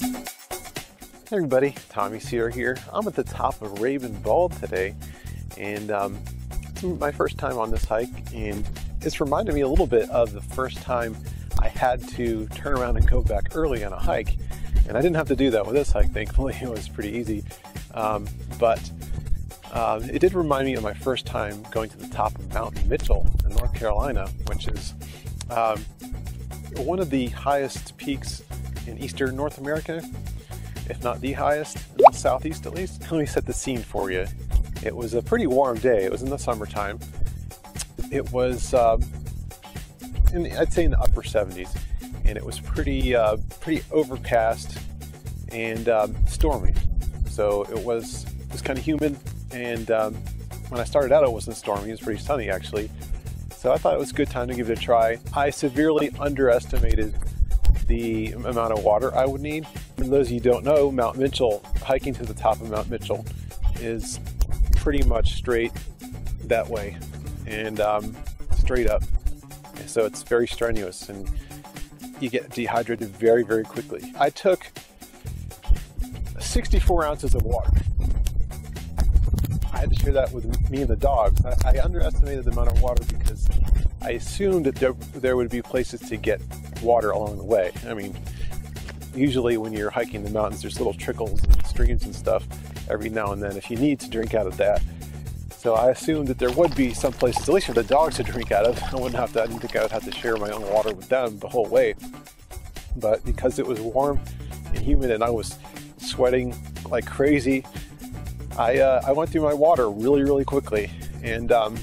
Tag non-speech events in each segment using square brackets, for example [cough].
Hey everybody, Tommy Sierra here. I'm at the top of Rabun Bald today, and um, it's my first time on this hike, and it's reminded me a little bit of the first time I had to turn around and go back early on a hike. And I didn't have to do that with this hike, thankfully, [laughs] it was pretty easy. Um, but um, it did remind me of my first time going to the top of Mount Mitchell in North Carolina, which is um, one of the highest peaks in eastern North America if not the highest in the southeast at least. Let me set the scene for you. It was a pretty warm day. It was in the summertime. It was, um, in, I'd say, in the upper 70s, and it was pretty, uh, pretty overcast and um, stormy. So it was, it was kind of humid. And um, when I started out, it wasn't stormy. It was pretty sunny actually. So I thought it was a good time to give it a try. I severely underestimated the amount of water I would need. For those of you don't know, Mount Mitchell, hiking to the top of Mount Mitchell is pretty much straight that way and um, straight up. So it's very strenuous and you get dehydrated very, very quickly. I took 64 ounces of water. I had to share that with me and the dogs. I, I underestimated the amount of water because I assumed that there, there would be places to get water along the way. I mean, usually when you're hiking the mountains, there's little trickles and streams and stuff every now and then if you need to drink out of that. So I assumed that there would be some places, at least for the dogs to drink out of. [laughs] I wouldn't have to, I didn't think I would have to share my own water with them the whole way. But because it was warm and humid and I was sweating like crazy, I, uh, I went through my water really, really quickly. And um,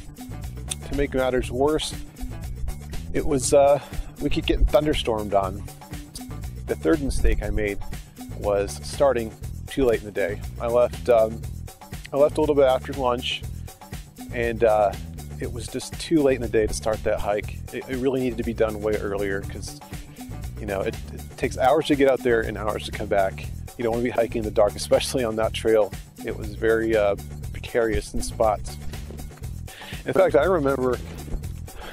to make matters worse, it was uh, we keep getting thunderstormed on. The third mistake I made was starting too late in the day. I left um, I left a little bit after lunch, and uh, it was just too late in the day to start that hike. It, it really needed to be done way earlier because you know it, it, takes hours to get out there and hours to come back. You don't want to be hiking in the dark, [laughs] especially on that trail. It was very uh, precarious in spots. In fact, I remember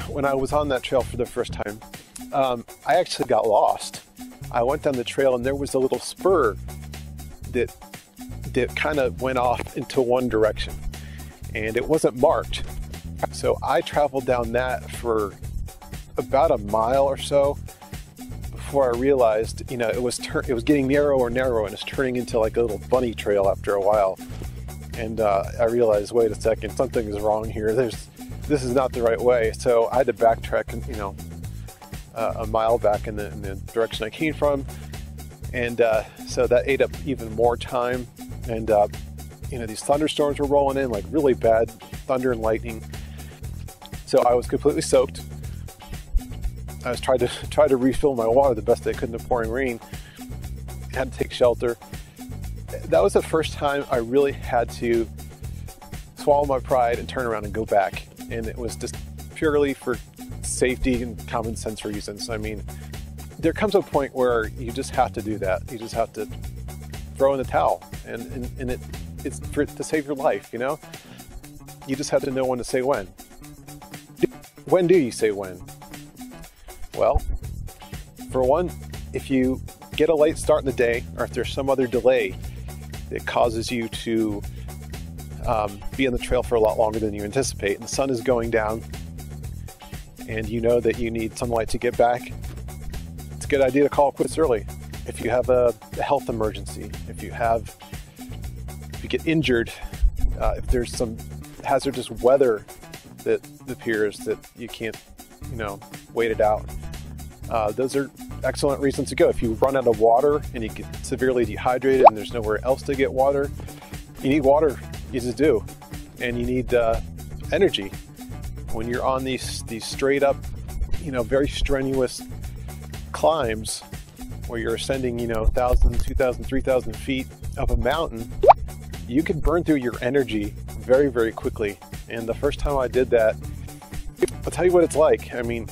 when I was on that trail for the first time, um, I actually got lost. I went down the trail and there was a little spur that that kind of went off into one direction, and it wasn't marked. So I traveled down that for about a mile or so before I realized, you know, it was tur- it was getting narrower and narrower, and it's turning into like a little bunny trail after a while. And uh, I realized, wait a second, something is wrong here. There's this is not the right way. So I had to backtrack, and you know, uh, a mile back in the, in the, direction I came from, and uh, so that ate up even more time. And uh, you know, these thunderstorms were rolling in like really bad thunder and lightning. So I was completely soaked. I was trying to [laughs] try to refill my water the best I could in the pouring rain. I had to take shelter. That was the first time I really had to swallow my pride and turn around and go back. And it was just purely for safety and common sense reasons. I mean, there comes a point where you just have to do that. You just have to throw in the towel, and and, and it it's for, to save your life. You know, you just have to know when to say when. When do you say when? Well, for one, if you get a late start in the day, or if there's some other delay that causes you to um, be on the trail for a lot longer than you anticipate, and the sun is going down, and you know that you need sunlight to get back, it's a good idea to call quits early. If you have a, health emergency, if you have, if you get injured, uh, if there's some hazardous weather that appears that you can't, you know, wait it out. Uh, those are excellent reasons to go. If you run out of water and you get severely dehydrated and there's nowhere else to get water, you need water. You just do, and you need uh, energy when you're on these these straight up, you know, very strenuous climbs where you're ascending, you know, 1,000, 2,000, 3,000 feet up a mountain, you can burn through your energy very, very quickly. And the first time I did that, I'll tell you what it's like. I mean,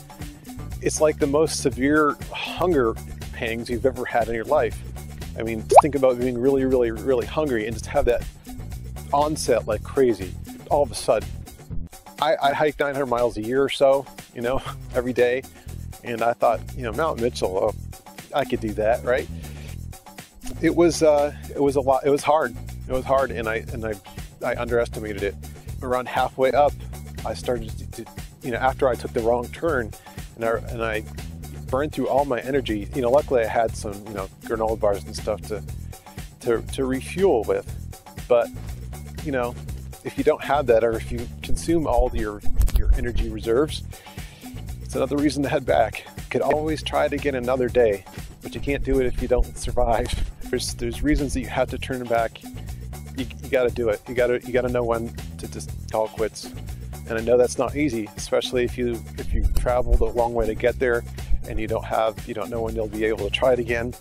it's like the most severe hunger pangs you've ever had in your life. I mean, think about being really, really, really hungry and just have that onset like crazy all of a sudden. I, I hike 900 miles a year or so, you know, [laughs] every day. And I thought, you know, Mount Mitchell, oh, I could do that, right? it was uh, it was a lot. It was hard. It was hard, and I and I I underestimated it. Around halfway up, I started to, to you know after I took the wrong turn, and I and I burned through all my energy. You know, luckily I had some you know granola bars and stuff to to to refuel with, but you know if you don't have that or if you consume all your your energy reserves, it's another reason to head back. You could always try it again another day, but you can't do it if you don't survive. [laughs] There's there's reasons that you have to turn back. You, you got to do it. You got to you got to know when to just call quits. And I know that's not easy, especially if you if you traveled a long way to get there and you don't have you don't know when you'll be able to try it again.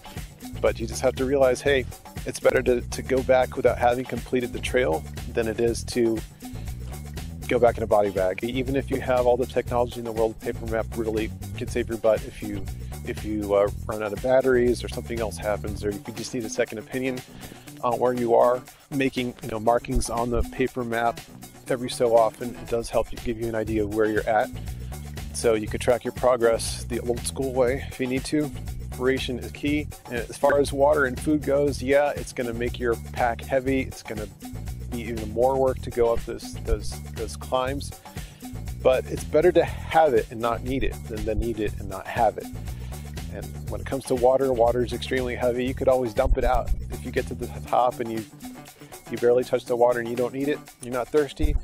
But you just have to realize, hey, it's better to, to go back without having completed the trail than it is to go back in a body bag. Even if you have all the technology in the world, paper map really can save your butt if you if you uh, run out of batteries or something else happens, or you just need a second opinion on where you are. Making you know markings on the paper map every so often it does help you give you an idea of where you're at, so you could track your progress the old school way if you need to. Preparation is key. And as far as water and food goes, yeah, it's going to make your pack heavy. It's going to be even more work to go up those those those climbs. But it's better to have it and not need it than to need it and not have it. And when it comes to water, water is extremely heavy. You could always dump it out. If you get to the top and you you barely touch the water and you don't need it, you're not thirsty,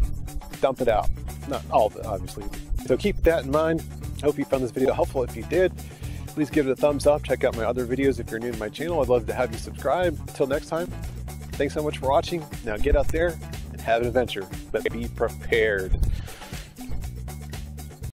dump it out. Not all of it, obviously. So keep that in mind. I hope you found this video helpful. If you did, please give it a thumbs up. Check out my other videos if you're new to my channel. I'd love to have you subscribe. Until next time, thanks so much for watching. Now get out there and have an adventure, but be prepared.